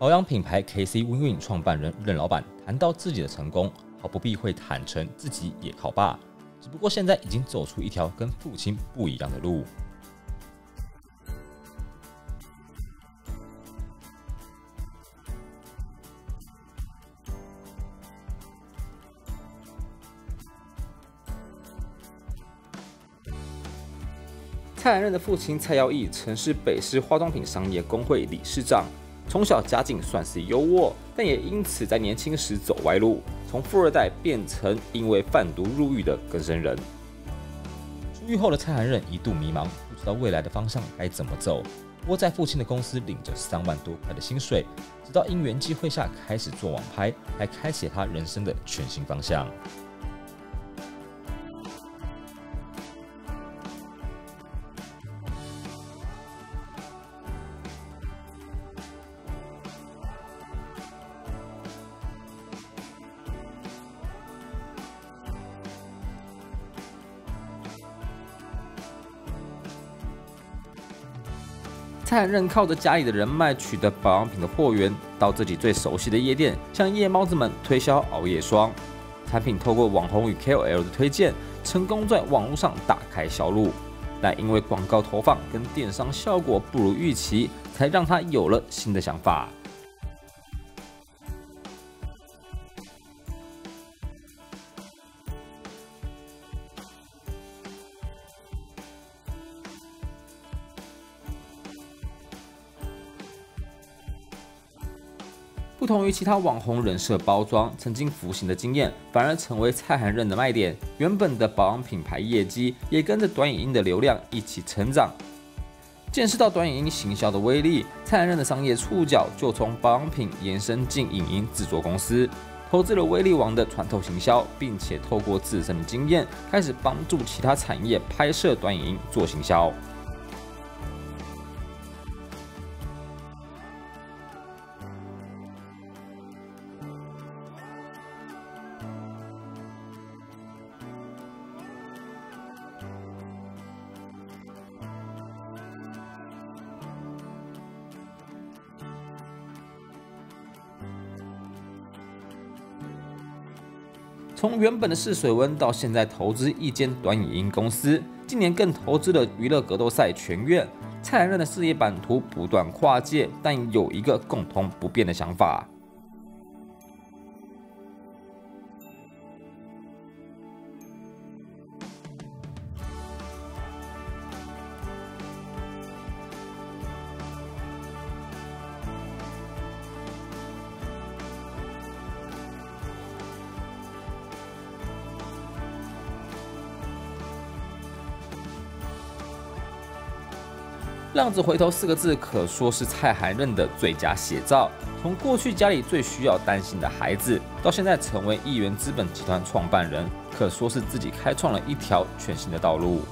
保养品牌 KC Win Win 创办人任老板谈到自己的成功，毫不避讳坦诚自己也靠爸，只不过现在已经走出一条跟父亲不一样的路。蔡澜任的父亲蔡耀义曾是北市化妆品商业工会理事长，从小家境算是优渥，但也因此在年轻时走歪路，从富二代变成因为贩毒入狱的更生人。出狱后的蔡澜任一度迷茫，不知道未来的方向该怎么走。窝在父亲的公司领着三万多块的薪水，直到因缘际会下开始做网拍，还开启他人生的全新方向。蔡任靠着家里的人脉取得保养品的货源，到自己最熟悉的夜店，向夜猫子们推销熬夜霜产品。透过网红与 KOL 的推荐，成功在网络上打开销路。但因为广告投放跟电商效果不如预期，才让他有了新的想法。不同于其他网红人设包装曾经服刑的经验，反而成为蔡涵任的卖点。原本的保养品牌业绩也跟着短影音的流量一起成长。见识到短影音行销的威力，蔡涵任的商业触角就从保养品延伸进影音制作公司，投资了威力王的穿透行销，并且透过自身的经验，开始帮助其他产业拍摄短影音做行销。从原本的试水温到现在投资一间短影音公司，今年更投资了娱乐格斗赛全院。蔡澜任的事业版图不断跨界，但有一个共同不变的想法。浪子回头四个字，可说是蔡含任的最佳写照。从过去家里最需要担心的孩子，到现在成为亿元资本集团创办人，可说是自己开创了一条全新的道路。